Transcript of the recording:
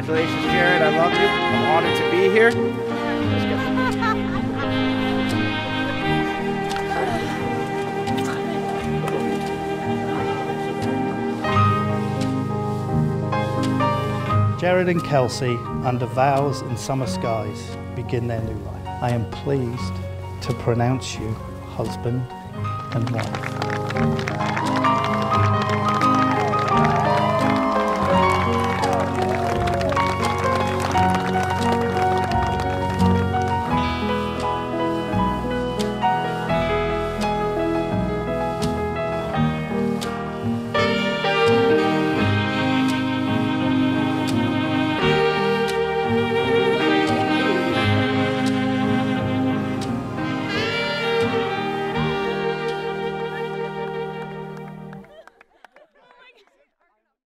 Congratulations, Jared. I love you. I'm honored to be here. Jared and Kelsey, under vows in summer skies, begin their new life. I am pleased to pronounce you husband and wife.